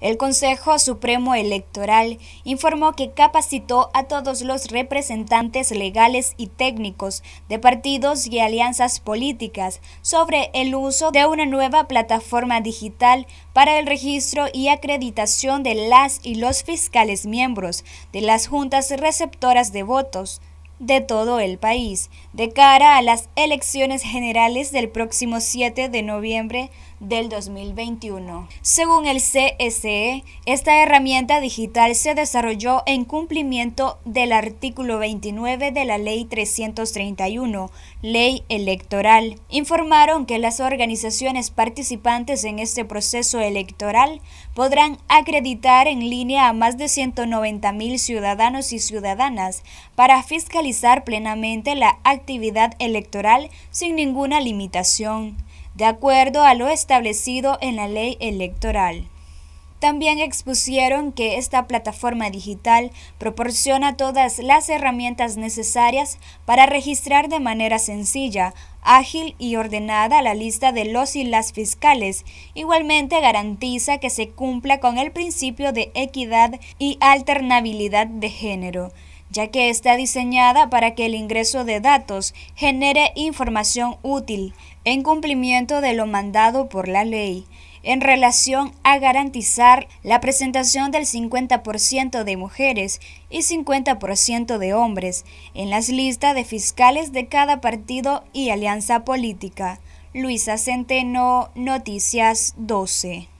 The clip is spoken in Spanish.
El Consejo Supremo Electoral informó que capacitó a todos los representantes legales y técnicos de partidos y alianzas políticas sobre el uso de una nueva plataforma digital para el registro y acreditación de las y los fiscales miembros de las juntas receptoras de votos de todo el país de cara a las elecciones generales del próximo 7 de noviembre del 2021. Según el CSE, esta herramienta digital se desarrolló en cumplimiento del artículo 29 de la Ley 331, Ley Electoral. Informaron que las organizaciones participantes en este proceso electoral podrán acreditar en línea a más de 190 mil ciudadanos y ciudadanas para fiscalizar plenamente la actividad electoral sin ninguna limitación de acuerdo a lo establecido en la ley electoral. También expusieron que esta plataforma digital proporciona todas las herramientas necesarias para registrar de manera sencilla, ágil y ordenada la lista de los y las fiscales. Igualmente garantiza que se cumpla con el principio de equidad y alternabilidad de género ya que está diseñada para que el ingreso de datos genere información útil en cumplimiento de lo mandado por la ley en relación a garantizar la presentación del 50% de mujeres y 50% de hombres en las listas de fiscales de cada partido y alianza política. Luisa Centeno, Noticias 12.